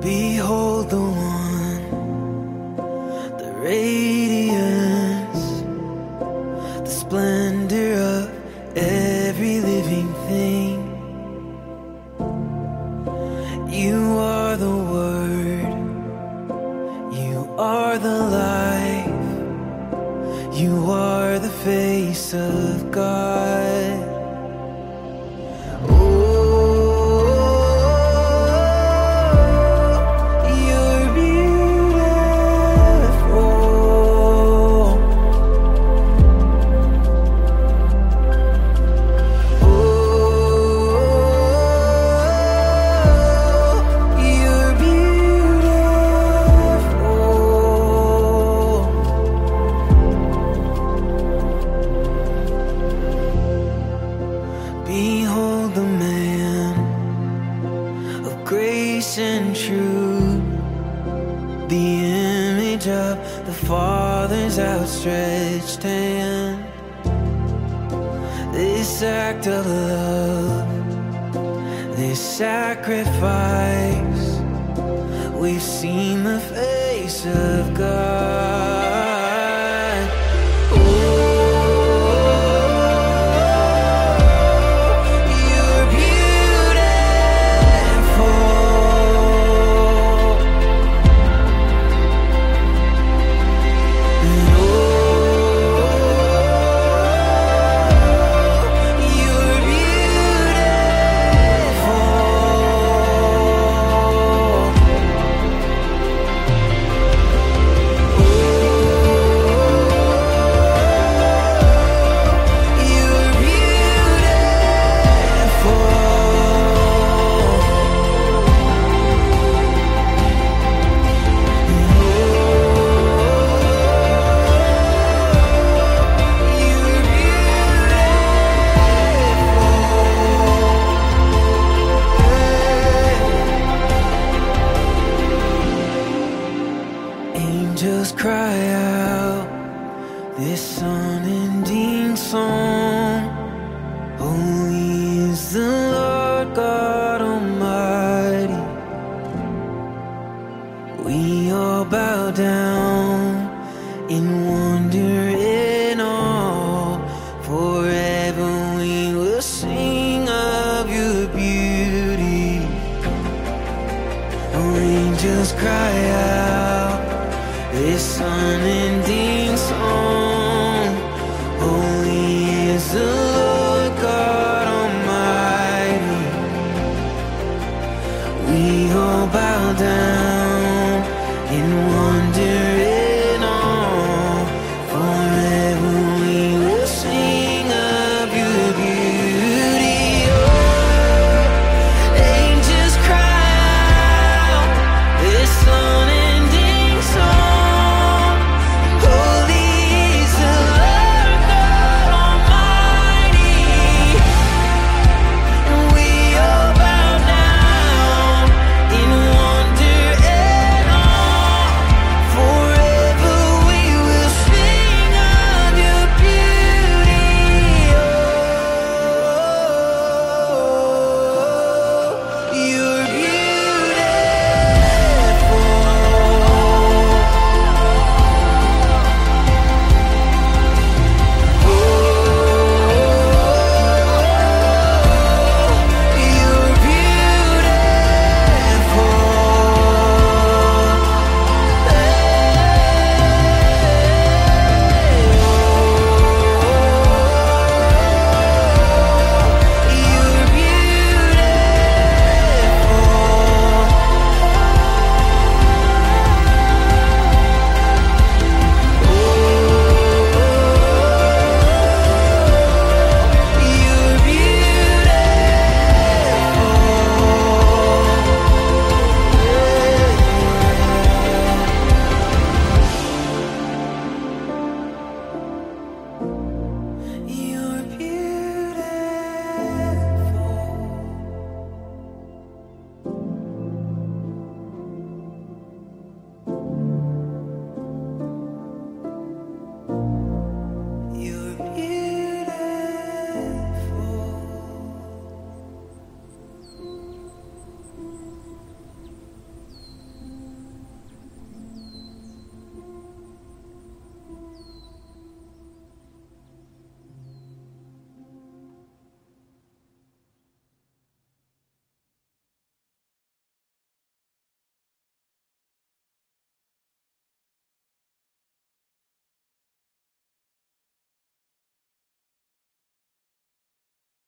Behold the one, the radiance, the splendor of every living thing. You are the Word, you are the life, you are the face of God. Image of the Father's outstretched hand. This act of love, this sacrifice, we've seen the face of God. This unending song, holy is the Lord God Almighty. We all bow down in wonder and awe. Forever we will sing of your beauty. Oh, angels cry out, this unending.